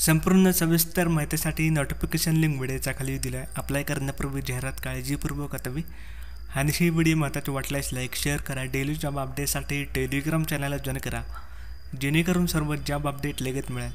संपूर्ण सविस्तर माहितीसाठी नोटिफिकेशन लिंक व्हिडिओच्या खाली दिला आहे अप्लाय करण्यापूर्वी जाहिरात काळजीपूर्वक हटावी आणि ही व्हिडिओ महत्त्वाची वाटल्यास लाईक शेअर करा. डेली जॉब अपडेटसाठी टेलिग्राम चॅनलला जॉईन करा. जेणेकरून सर्व जॉब अपडेट लगेच मिळेल.